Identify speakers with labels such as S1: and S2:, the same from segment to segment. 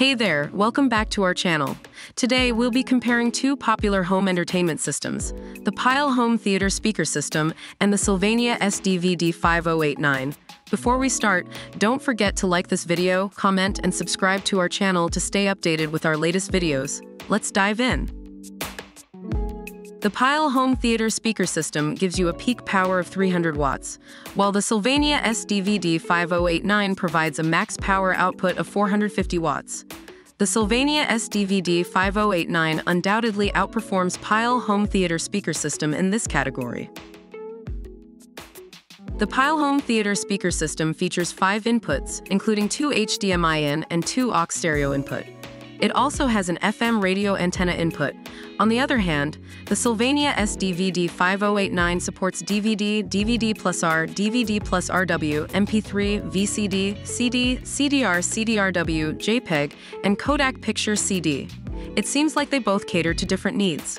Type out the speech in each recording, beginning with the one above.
S1: Hey there, welcome back to our channel. Today, we'll be comparing two popular home entertainment systems, the Pyle Home Theater Speaker System and the Sylvania SDVD 5089. Before we start, don't forget to like this video, comment, and subscribe to our channel to stay updated with our latest videos. Let's dive in. The Pyle Home Theater speaker system gives you a peak power of 300 watts, while the Sylvania SDVD 5089 provides a max power output of 450 watts. The Sylvania SDVD 5089 undoubtedly outperforms Pyle Home Theater speaker system in this category. The Pyle Home Theater speaker system features five inputs, including two HDMI in and two aux stereo input. It also has an FM radio antenna input. On the other hand, the Sylvania SDVD 5089 supports DVD, DVD plus R, DVD plus RW, MP3, VCD, CD, CDR, CDRW, JPEG, and Kodak Picture CD. It seems like they both cater to different needs.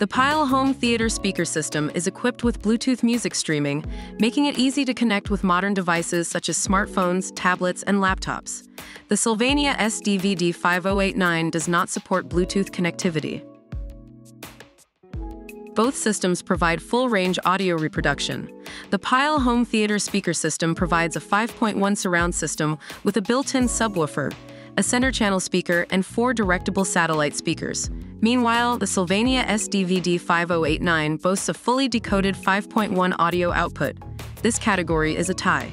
S1: The Pyle Home Theater speaker system is equipped with Bluetooth music streaming, making it easy to connect with modern devices such as smartphones, tablets, and laptops. The Sylvania SDVD 5089 does not support Bluetooth connectivity. Both systems provide full-range audio reproduction. The Pyle Home Theater speaker system provides a 5.1 surround system with a built-in subwoofer, a center channel speaker, and four directable satellite speakers. Meanwhile, the Sylvania SDVD 5089 boasts a fully decoded 5.1 audio output. This category is a tie.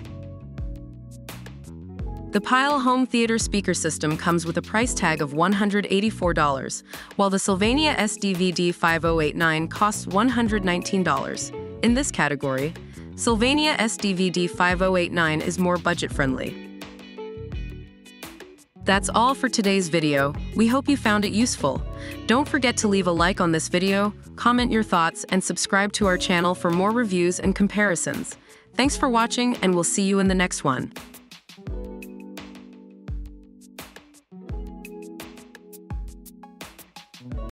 S1: The Pyle Home Theater speaker system comes with a price tag of $184, while the Sylvania SDVD 5089 costs $119. In this category, Sylvania SDVD 5089 is more budget-friendly. That's all for today's video. We hope you found it useful. Don't forget to leave a like on this video, comment your thoughts, and subscribe to our channel for more reviews and comparisons. Thanks for watching, and we'll see you in the next one.